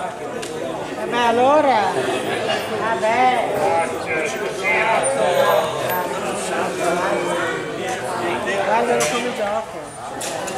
Eh, ma allora? Vabbè. Guarda come gioco.